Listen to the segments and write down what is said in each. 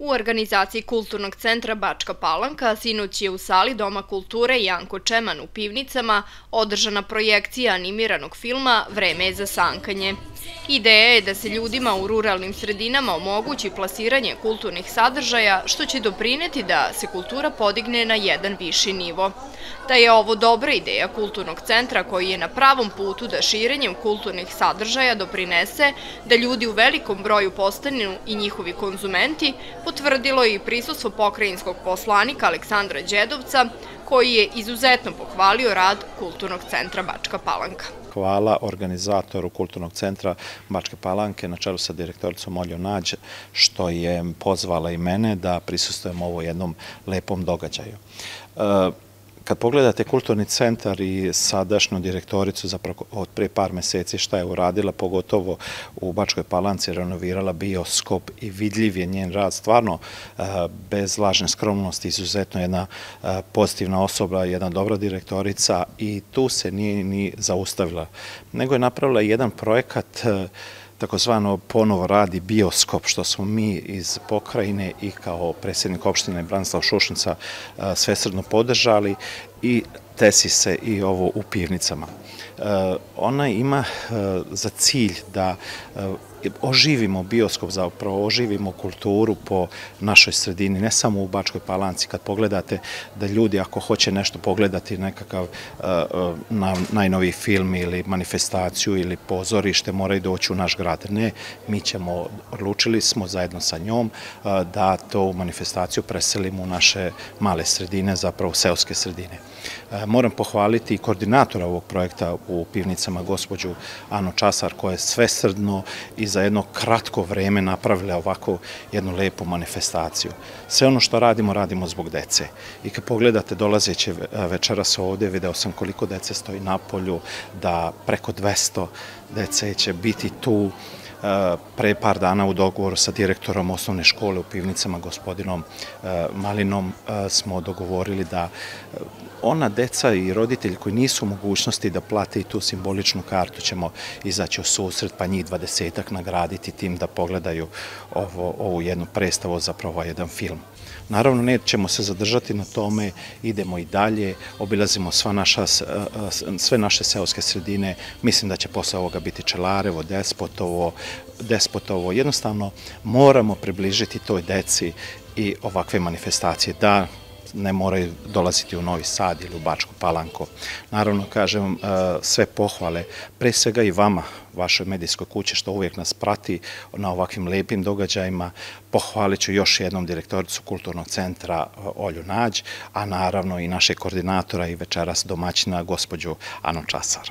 U organizaciji Kulturnog centra Bačka Palanka sinoć je u sali Doma kulture Janko Čeman u Pivnicama održana projekcija animiranog filma Vreme je za sankanje. Ideja je da se ljudima u ruralnim sredinama omogući plasiranje kulturnih sadržaja, što će doprineti da se kultura podigne na jedan viši nivo. Da je ovo dobra ideja kulturnog centra koji je na pravom putu da širenjem kulturnih sadržaja doprinese da ljudi u velikom broju postanu i njihovi konzumenti, potvrdilo i prisustvo pokrajinskog poslanika Aleksandra Đedovca, koji je izuzetno pohvalio rad Kulturnog centra Bačka Palanka. Hvala organizatoru Kulturnog centra Bačke Palanke na čelu sa direktoricom Oljo Nađ što je pozvala i mene da prisustujem ovo jednom lepom događaju. E, Kad pogledate kulturni centar i sadašnju direktoricu za od pre par meseci šta je uradila, pogotovo u Bačkoj Palanci, renovirala bioskop i vidljiv je njen rad, stvarno e, bez lažne skromnosti, izuzetno jedna e, pozitivna osoba, jedna dobra direktorica i tu se nije ni zaustavila, nego je napravila jedan projekat e, takozvano ponovo radi bioskop, što smo mi iz pokrajine i kao predsjednik opštine Branislav Šušnica e, svesredno podržali i tesi se i ovo u pivnicama. E, ona ima e, za cilj da oživimo bioskop, zapravo oživimo kulturu po našoj sredini, ne samo u Bačkoj Palanci. Kad pogledate da ljudi ako hoće nešto pogledati, nekakav uh, na, najnoviji film ili manifestaciju ili pozorište, moraju doći u naš grad. Ne, mi ćemo, odlučili smo zajedno sa njom uh, da to u manifestaciju preselimo u naše male sredine, zapravo seoske sredine. Moram pohvaliti i koordinatora ovog projekta u pivnicama, gospođu Ano Časar, koja je svesrdno i za jedno kratko vreme napravile ovako jednu lepu manifestaciju. Sve ono što radimo, radimo zbog dece. I kad pogledate dolazeće večeras ovdje, video sam koliko dece stoji na polju, da preko 200 dece će biti tu, pre par dana u dogovoru sa direktorom osnovne škole u Pivnicama, gospodinom e, Malinom, e, smo dogovorili da e, ona deca i roditelji koji nisu u mogućnosti da plate i tu simboličnu kartu ćemo izaći u susret, pa njih dvadesetak nagraditi tim da pogledaju ovu jednu predstavu, zapravo ovaj jedan film. Naravno, nećemo se zadržati na tome, idemo i dalje, obilazimo e, e, sve naše seoske sredine, mislim da će posle ovoga biti Čelarevo, Despotovo, Despotovo, jednostavno moramo približiti toj deci i ovakve manifestacije, da ne moraju dolaziti u Novi Sad ili u Bačku Palanko. Naravno, kažem, e, sve pohvale, pre svega i vama, vašoj medijskoj kući, što uvijek nas prati na ovakvim lepim događajima. Pohvalit ću još jednom direktoricu Kulturnog centra e, Olju Nađ, a naravno i naše koordinatora i večeras domaćina, gospođu Anu Časar.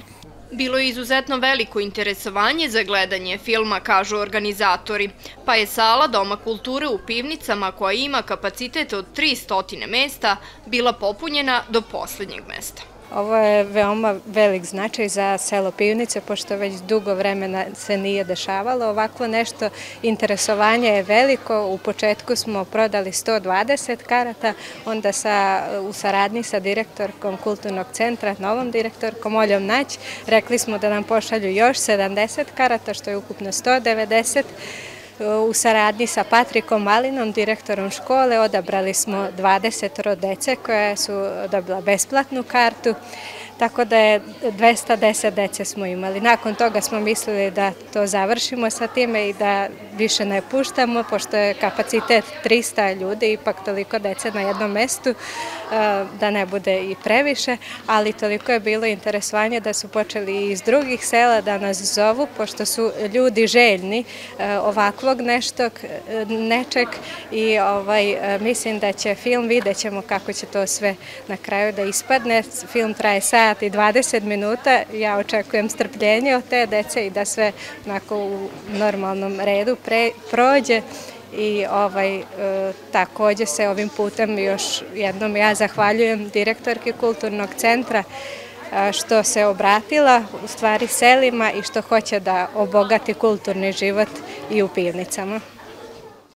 Bilo je izuzetno veliko interesovanje za gledanje filma, kažu organizatori, pa je sala Doma kulture u Pivnicama, koja ima kapacitet od 300 mesta, bila popunjena do posljednjeg mesta. Ovo je veoma velik značaj za selo Pivnice, pošto već dugo vremena se nije dešavalo. Ovako nešto interesovanje je veliko. U početku smo prodali 120 karata, onda u saradnji sa direktorkom Kulturnog centra, novom direktorkom Oljom Nać, rekli smo da nam pošalju još 70 karata, što je ukupno 190 karata u saradnji sa Patrikom Malinom, direktorom škole, odabrali smo 20 dece koja su dobila besplatnu kartu tako da je 210 dece smo imali. Nakon toga smo mislili da to završimo sa time i da više ne puštamo, pošto je kapacitet 300 ljudi, ipak toliko dece na jednom mestu, eh, da ne bude i previše, ali toliko je bilo interesovanje da su počeli iz drugih sela da nas zovu, pošto su ljudi željni eh, ovakvog neštog, eh, nečeg i ovaj, mislim da će film, vidjet ćemo kako će to sve na kraju da ispadne. Film traje sad sat i 20 minuta. Ja očekujem strpljenje od te dece i da sve u normalnom redu prođe. I ovaj, e, također se ovim putem još jednom ja zahvaljujem direktorki Kulturnog centra e, što se obratila u stvari selima i što hoće da obogati kulturni život i u pivnicama.